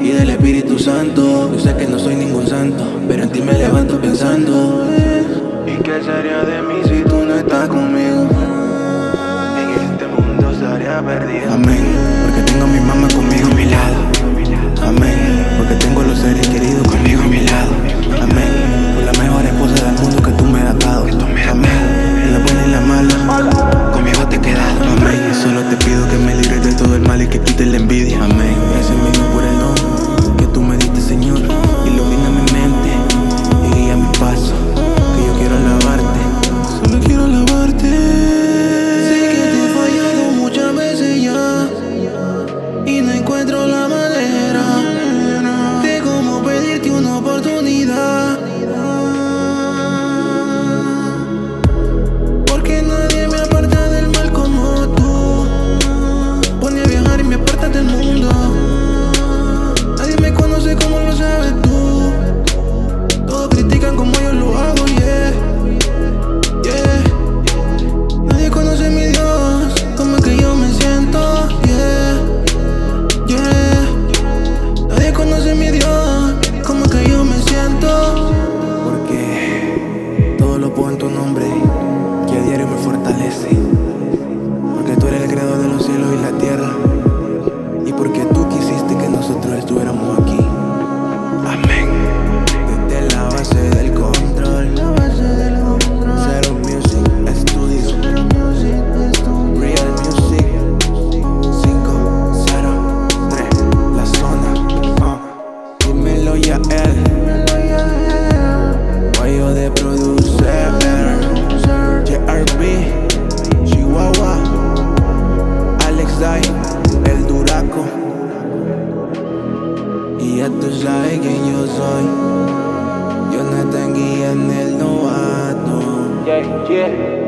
Y del Espíritu Santo, yo sé que no soy ningún santo, pero en ti me levanto pensando. ¿Y qué sería de mí si tú no estás conmigo? En este mundo estaría perdido. Amén. y. Guayo de producer. JRB, Chihuahua, Alex el Duraco. Y ya tú sabes quién yo soy. Jonathan en el novato. Yeah, yeah.